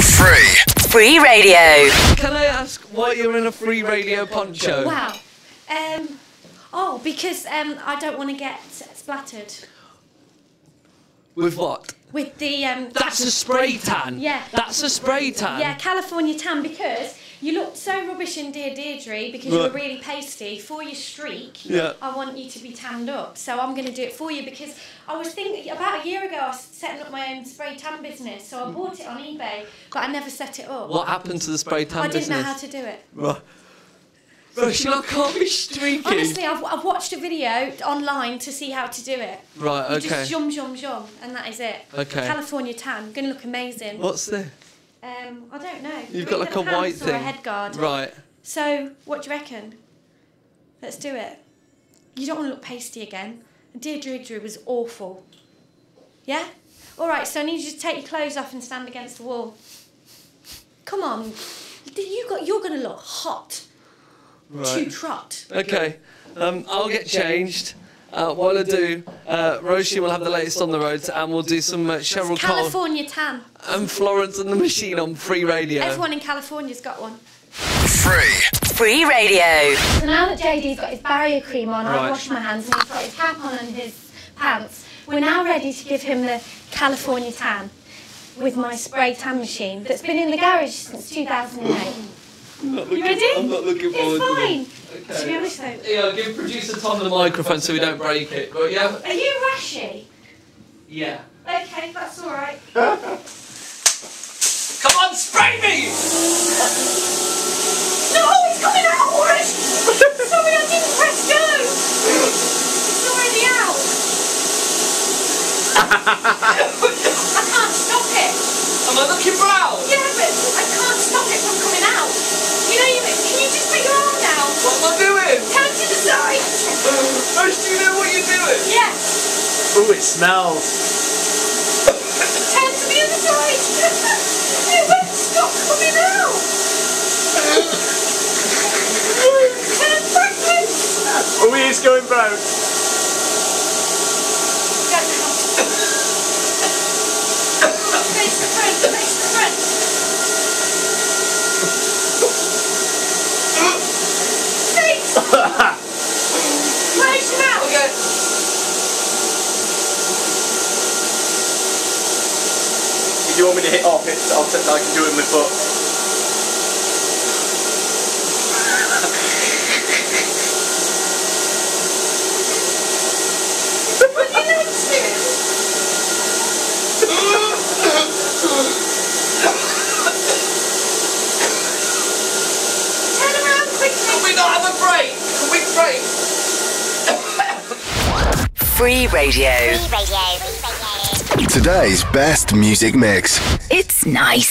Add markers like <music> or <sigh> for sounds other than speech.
Free. Free Radio. Can I ask why you're in a free radio poncho? Wow. Um, oh, because um, I don't want to get splattered With what? with the. Um, That's a spray tan. Yeah. That's a spray tan. Yeah, California tan because you looked so rubbish in Dear Deirdre because you were really pasty. For your streak, Yeah. I want you to be tanned up. So I'm going to do it for you because I was thinking about a year ago I was setting up my own spray tan business. So I mm. bought it on eBay, but I never set it up. What happened to the spray tan business? I didn't know how to do it. Right. Roisin, I can't be streaky. Honestly, I've, I've watched a video online to see how to do it. Right, okay. You just jump, jump, jump, and that is it. Okay. California tan, going to look amazing. What's this? Um, I don't know. You've got like get a white or thing. a head guard. Right. So, what do you reckon? Let's do it. You don't want to look pasty again. Deirdre Idru was awful. Yeah? All right, so I need you to take your clothes off and stand against the wall. Come on. You got, you're going to look hot. To Right. trot. Okay. Um, I'll get changed. Uh, while I do, uh, Roisin will have the latest on the roads, and we'll do some uh, Cheryl Cole California tan. and Florence and the Machine on free radio. Everyone in California's got one. Free. Free Radio. So now that JD's got his barrier cream on, Right. I've washed my hands and he's got his cap on and his pants, we're now ready to give him the California tan with my spray tan machine that's been in the garage since 2008. You ready? I'm not looking forward It's to fine. this. To be honest though, Yeah, give producer Tom the microphone so we don't break it. But yeah, are you rashy? yeah. Okay, that's all right. <laughs> Come on, spray me! No, it's coming out already. Sorry, I didn't press go. It's already out. <laughs> I can't stop it. Am I looking brown? Yeah, but I can't stop it from coming out. You know, you, can you just put your arm down? What am I doing? Turn to the side. Roisin, do you know what you're doing? Yeah, Ooh, it smells. turn to the other side. <laughs> it won't stop coming out. turn backwards. Oh, he is going brown. Face the front, face the front. Face. Close your mouth. Okay. If you want me to hit off, it's, I'll, I can do it with my foot. Would you like to? Turn around quickly. Can we not have a break? Can we break? Free Radio. Today's best music mix. It's nice.